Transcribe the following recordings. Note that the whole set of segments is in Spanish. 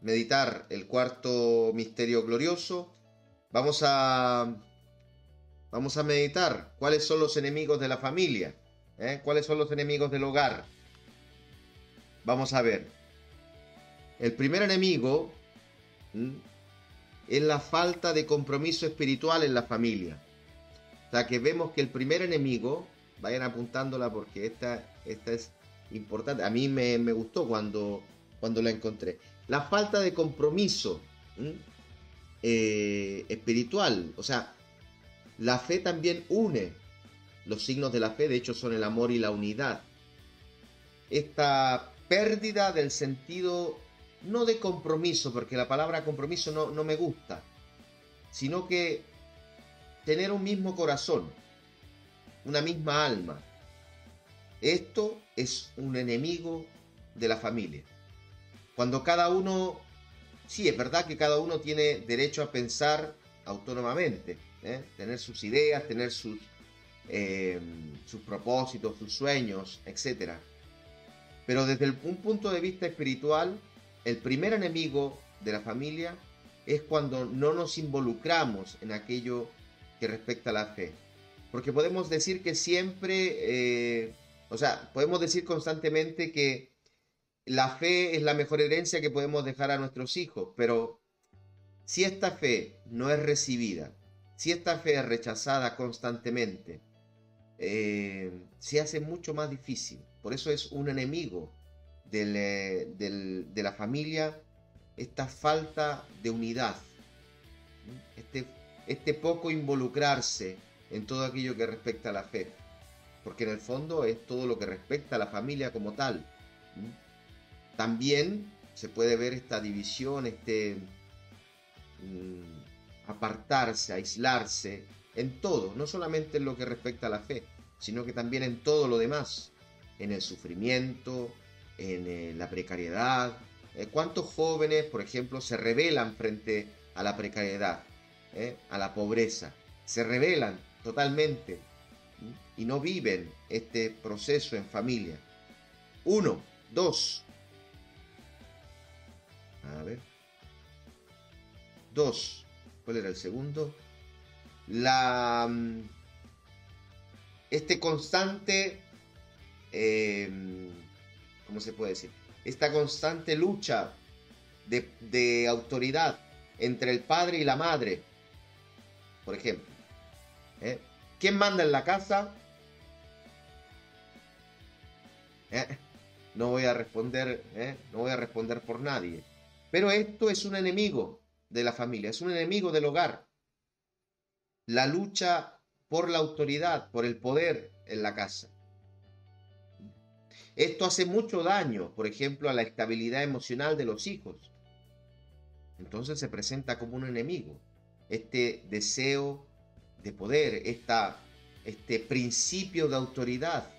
meditar el cuarto misterio glorioso, vamos a, vamos a meditar cuáles son los enemigos de la familia, ¿eh? cuáles son los enemigos del hogar. Vamos a ver. El primer enemigo es la falta de compromiso espiritual en la familia. O sea que vemos que el primer enemigo, vayan apuntándola porque esta, esta es importante. A mí me, gustó cuando, cuando la encontré. La falta de compromiso eh, espiritual. O sea, la fe también une. Los signos de la fe, de hecho, son el amor y la unidad. Esta pérdida del sentido, no de compromiso, porque la palabra compromiso no, no me gusta, sino que tener un mismo corazón, una misma alma, esto es un enemigo de la familia. Cuando cada uno, sí, es verdad que cada uno tiene derecho a pensar autónomamente, ¿eh? tener sus ideas, tener sus, em, sus propósitos, sus sueños, etc. Pero desde un punto de vista espiritual, el primer enemigo de la familia es cuando no nos involucramos en aquello que respecta a la fe. Porque podemos decir que siempre eh, o sea, podemos decir constantemente que la fe es la mejor herencia que podemos dejar a nuestros hijos, pero si esta fe no es recibida, si esta fe es rechazada constantemente, eh, se hace mucho más difícil. Por eso es un enemigo eh, de la familia esta falta de unidad, este, este poco involucrarse en todo aquello que respecta a la fe porque en el fondo es todo lo que respecta a la familia como tal. También se puede ver esta división, este mm, apartarse, aislarse en todo, no solamente en lo que respecta a la fe, sino que también en todo lo demás, en el sufrimiento, en eh, la precariedad. Eh, ¿Cuántos jóvenes, por ejemplo, se rebelan frente a la precariedad, eh, a la pobreza? Se rebelan totalmente y no viven este proceso en familia. Uno, dos. A ver. Dos. ¿Cuál era el segundo? La. Mm, este constante. Em, ¿Cómo se puede decir? Esta constante lucha de, autoridad entre el padre y la madre. Por ejemplo. ¿eh? ¿Quién manda en la casa? ¿Eh? No voy a responder, ¿eh? no voy a responder por nadie. Pero esto es un enemigo de la familia, es un enemigo del hogar. La lucha por la autoridad, por el poder en la casa. Esto hace mucho daño, por ejemplo, a la estabilidad emocional de los hijos. Entonces se presenta como un enemigo. Este deseo de poder, esta, este principio de autoridad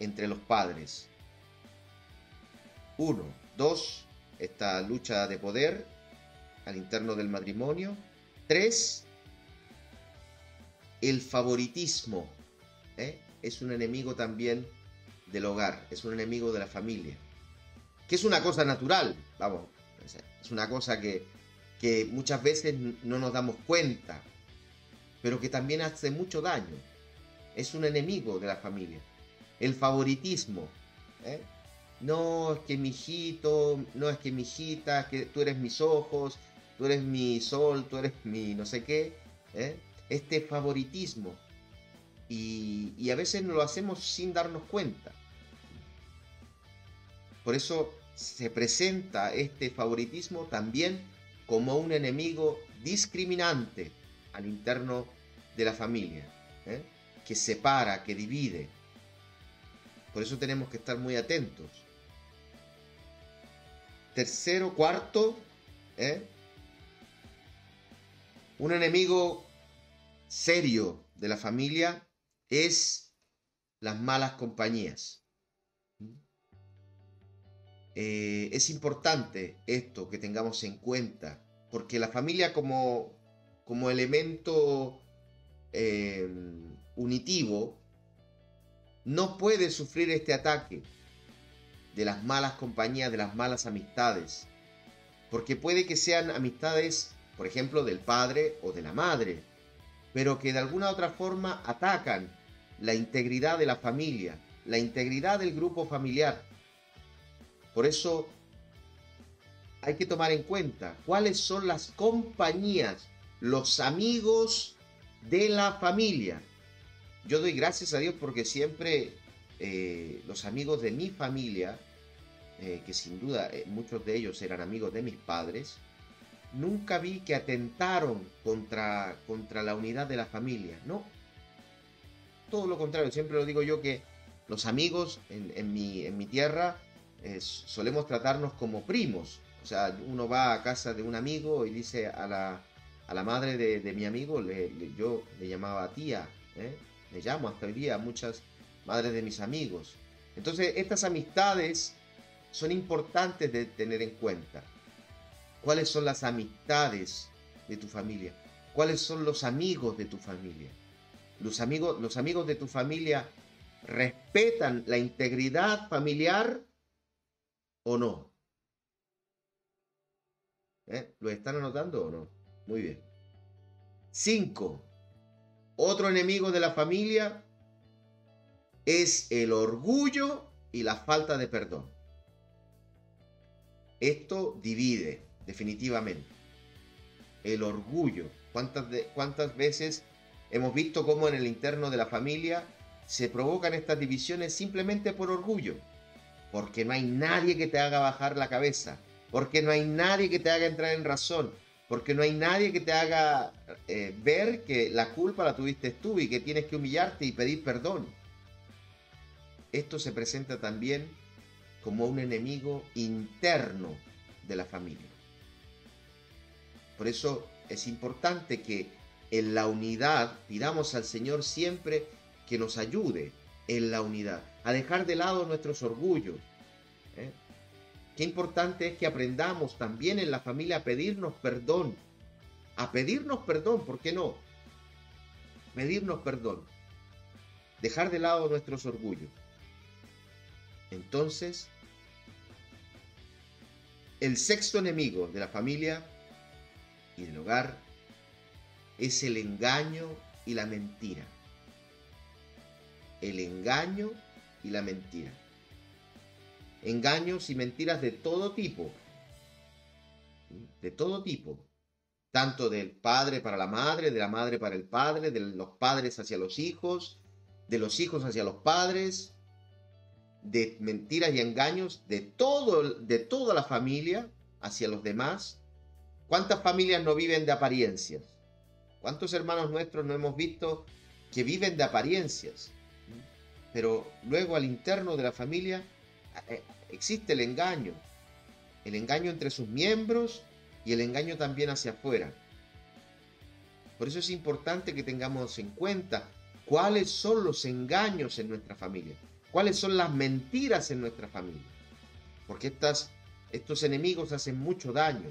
entre los padres. Uno. Dos, esta lucha de poder al interno del matrimonio. Tres, el favoritismo. ¿eh? Es un enemigo también del hogar, es un enemigo de la familia. Que es una cosa natural, vamos, es una cosa que, que muchas veces no nos damos cuenta pero que también hace mucho daño. Es un enemigo de la familia. El favoritismo. ¿eh? No es que mi hijito, no es que mi hijita, que tú eres mis ojos, tú eres mi sol, tú eres mi no sé qué. ¿eh? Este favoritismo. Y, y a veces lo hacemos sin darnos cuenta. Por eso se presenta este favoritismo también como un enemigo discriminante al interno de la familia, ¿eh? que separa, que divide. Por eso tenemos que estar muy atentos. Tercero, cuarto, ¿eh? un enemigo serio de la familia es las malas compañías. Eh, es importante esto que tengamos en cuenta, porque la familia como, como elemento eh, unitivo no puede sufrir este ataque de las malas compañías, de las malas amistades. Porque puede que sean amistades, por ejemplo, del padre o de la madre, pero que de alguna otra forma atacan la integridad de la familia, la integridad del grupo familiar. Por eso hay que tomar en cuenta cuáles son las compañías, los amigos de la familia. Yo doy gracias a Dios porque siempre eh, los amigos de mi familia, eh, que sin duda eh, muchos de ellos eran amigos de mis padres, nunca vi que atentaron contra, contra la unidad de la familia. No. Todo lo contrario, siempre lo digo yo que los amigos en, mi, en mi, tierra solemos tratarnos como primos. O sea, uno va a casa de un amigo y dice a la, a la madre de, mi amigo, le, yo le llamaba tía, ¿eh? le llamo hasta hoy día muchas madres de mis amigos. Entonces, estas amistades son importantes de tener en cuenta. ¿Cuáles son las amistades de tu familia? ¿Cuáles son los amigos de tu familia? Los amigos, los amigos de tu familia respetan la integridad familiar o no? ¿Eh? ¿Lo están anotando o no? Muy bien. 5. Otro enemigo de la familia es el orgullo y la falta de perdón. Esto divide definitivamente. El orgullo. ¿Cuántas, ¿Cuántas veces hemos visto cómo en el interno de la familia se provocan estas divisiones simplemente por orgullo? Porque no hay nadie que te haga bajar la cabeza porque no hay nadie que te haga entrar en razón, porque no hay nadie que te haga eh, ver que la culpa la tuviste tú y que tienes que humillarte y pedir perdón. Esto se presenta también como un enemigo interno de la familia. Por eso es importante que en la unidad pidamos al Señor siempre que nos ayude en la unidad, a dejar de lado nuestros orgullos. ¿eh? Qué importante es que aprendamos también en la familia a pedirnos perdón. A pedirnos perdón, ¿por qué no? Pedirnos perdón. Dejar de lado nuestros orgullos. Entonces, el sexto enemigo de la familia y del hogar es el engaño y la mentira. El engaño y la mentira engaños y mentiras de todo tipo. De todo tipo. Tanto del padre para la madre, de la madre para el padre, de los padres hacia los hijos, de los hijos hacia los padres, de mentiras y engaños de, todo, de toda la familia hacia los demás. ¿Cuántas familias no viven de apariencias? ¿Cuántos hermanos nuestros no hemos visto que viven de apariencias? Pero luego al interno de la familia eh, existe el engaño. El engaño entre sus miembros y el engaño también hacia afuera. Por eso es importante que tengamos en cuenta cuáles son los engaños en nuestra familia, cuáles son las mentiras en nuestra familia. Porque estas, estos enemigos hacen mucho daño,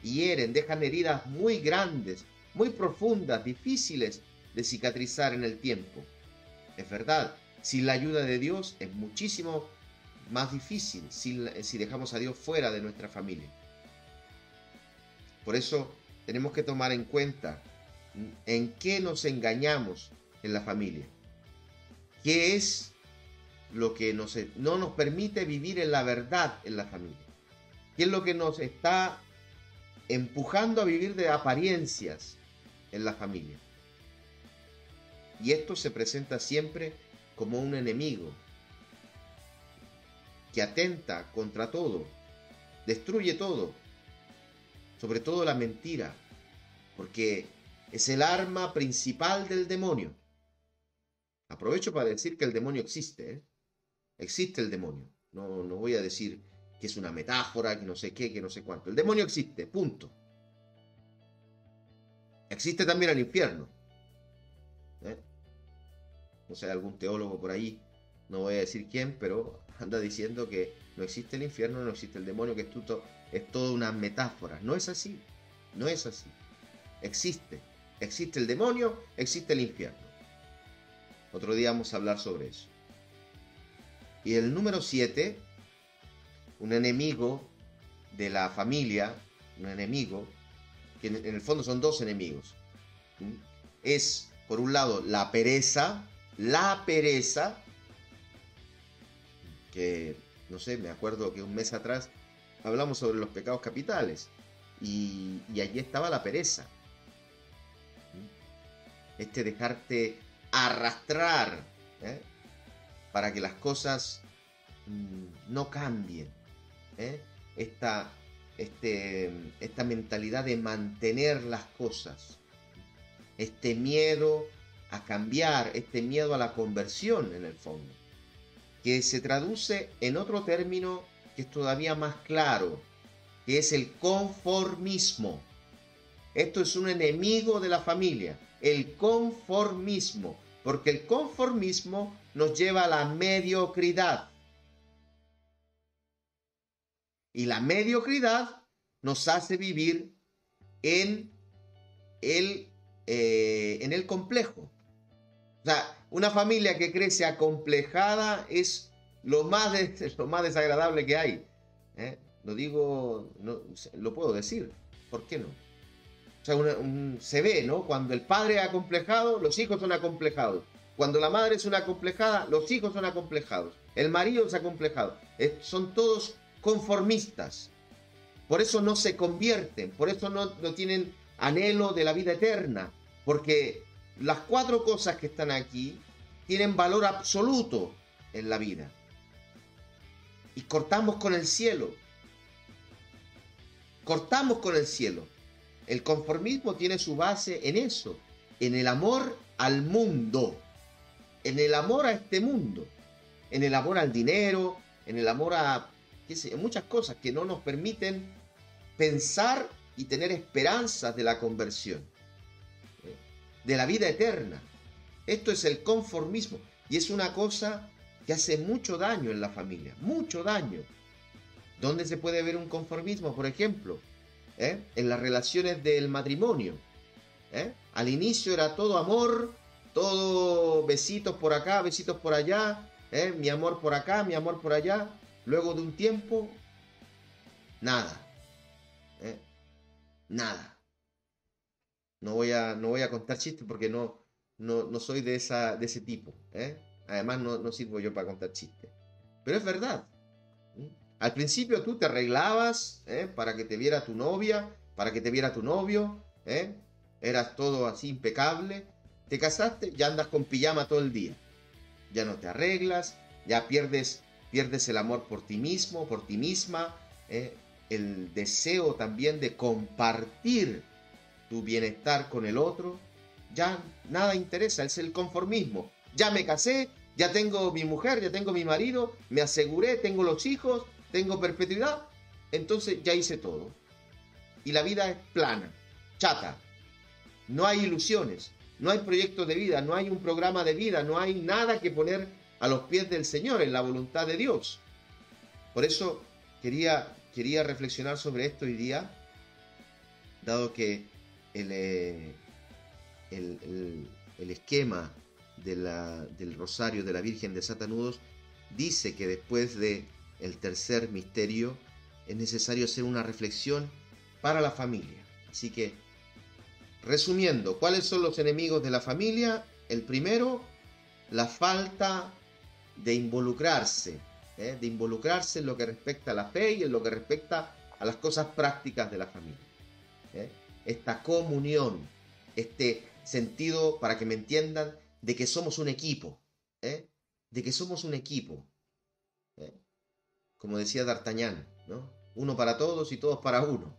hieren, dejan heridas muy grandes, muy profundas, difíciles de cicatrizar en el tiempo. Es verdad, sin la ayuda de Dios es muchísimo más difícil si, dejamos a Dios fuera de nuestra familia. Por eso tenemos que tomar en cuenta en qué nos engañamos en la familia. ¿Qué es lo que nos, no nos permite vivir en la verdad en la familia? ¿Qué es lo que nos está empujando a vivir de apariencias en la familia? Y esto se presenta siempre como un enemigo, que atenta contra todo, destruye todo, sobre todo la mentira, porque es el arma principal del demonio. Aprovecho para decir que el demonio existe, ¿eh? Existe el demonio. No, no voy a decir que es una metáfora, que no sé qué, que no sé cuánto. El demonio existe, punto. Existe también el infierno. ¿eh? No sé, algún teólogo por ahí, no voy a decir quién, pero anda diciendo que no existe el infierno, no existe el demonio, que esto es toda una metáfora. No es así, no es así. Existe, existe el demonio, existe el infierno. Otro día vamos a hablar sobre eso. Y el número 7, un enemigo de la familia, un enemigo, que en, el fondo son dos enemigos. Es, por un lado, la pereza, la pereza, que, no sé, me acuerdo que un mes atrás hablamos sobre los pecados capitales y, allí estaba la pereza. Este dejarte arrastrar ¿eh? Para que las cosas mm, no cambien. ¿eh? Esta, este, esta mentalidad de mantener las cosas. Este miedo a cambiar, este miedo a la conversión en el fondo. Que se traduce en otro término que es todavía más claro, que es el conformismo. Esto es un enemigo de la familia, el conformismo, porque el conformismo nos lleva a la mediocridad. Y la mediocridad nos hace vivir en el, eh, en el complejo. O sea, una familia que crece acomplejada es lo más, lo más desagradable que hay. ¿eh? Lo digo, no, lo puedo decir, ¿por qué no? Se ve, ¿no? Cuando el padre es acomplejado, los hijos son acomplejados. Cuando la madre es una acomplejada, los hijos son acomplejados. El marido es acomplejado. son todos conformistas. Por eso no se convierten, por eso no tienen anhelo de la vida eterna. Porque las cuatro cosas que están aquí tienen valor absoluto en la vida y cortamos con el cielo. Cortamos con el cielo. El conformismo tiene su base en eso, en el amor al mundo, en el amor a este mundo, en el amor al dinero, en el amor a muchas cosas que no nos permiten pensar y tener esperanzas de la conversión, de la vida eterna. Esto es el conformismo y es una cosa que hace mucho daño en la familia, mucho daño. ¿Dónde se puede ver un conformismo, por ejemplo? ¿Eh? En las relaciones del matrimonio. ¿Eh? Al inicio era todo amor, todo besitos por acá, besitos por allá, ¿eh? mi amor por acá, mi amor por allá. Luego de un tiempo, nada. Nada. No voy, a, no voy a contar chistes porque no, no, no soy de, esa, de ese tipo. ¿eh? Además, no, sirvo yo para contar chistes. Pero es verdad. Al principio tú te arreglabas ¿eh? para que te viera tu novia, para que te viera tu novio. ¿eh? Eras todo así impecable. Te casaste, ya andas con pijama todo el día. Ya no te arreglas, ya pierdes, pierdes el amor por ti mismo, por ti misma. ¿eh? El deseo también de compartir tu bienestar con el otro. Ya nada interesa, es el conformismo. Ya me casé, ya tengo mi mujer, ya tengo mi marido, me aseguré, tengo los hijos, tengo perpetuidad, entonces ya hice todo. Y la vida es plana, chata. No hay ilusiones, no hay proyecto de vida, no hay un programa de vida, no hay nada que poner a los pies del Señor en la voluntad de Dios. Por eso quería, quería reflexionar sobre esto hoy día, dado que el, eh, el, el esquema del Rosario de la Virgen de Satanudos dice que después de el tercer misterio es necesario hacer una reflexión para la familia. Así que, resumiendo, ¿cuáles son los enemigos de la familia? El primero, la falta de involucrarse, ¿eh? de involucrarse en lo que respecta a la fe y en lo que respecta a las cosas prácticas de la familia. ¿eh? Esta comunión, este sentido, para que me entiendan, de que somos un equipo, ¿eh? de que somos un equipo. Como decía D'Artagnan, ¿no? uno para todos y todos para uno.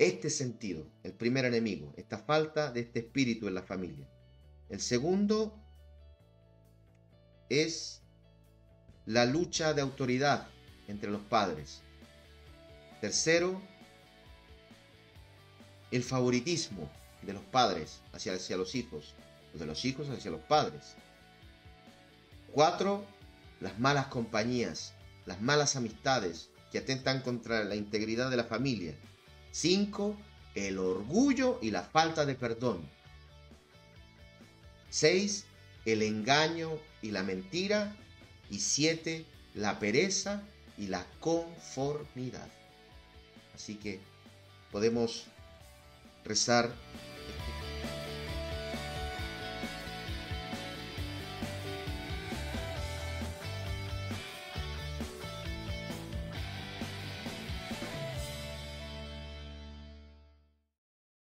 Este sentido, el primer enemigo, esta falta de este espíritu en la familia. El segundo es la lucha de autoridad entre los padres. Tercero, el favoritismo de los padres hacia, hacia los hijos de los hijos hacia los padres. Cuatro, las malas compañías, las malas amistades que atentan contra la integridad de la familia. Cinco, el orgullo y la falta de perdón. Seis, el engaño y la mentira. Y siete, la pereza y la conformidad. Así que podemos rezar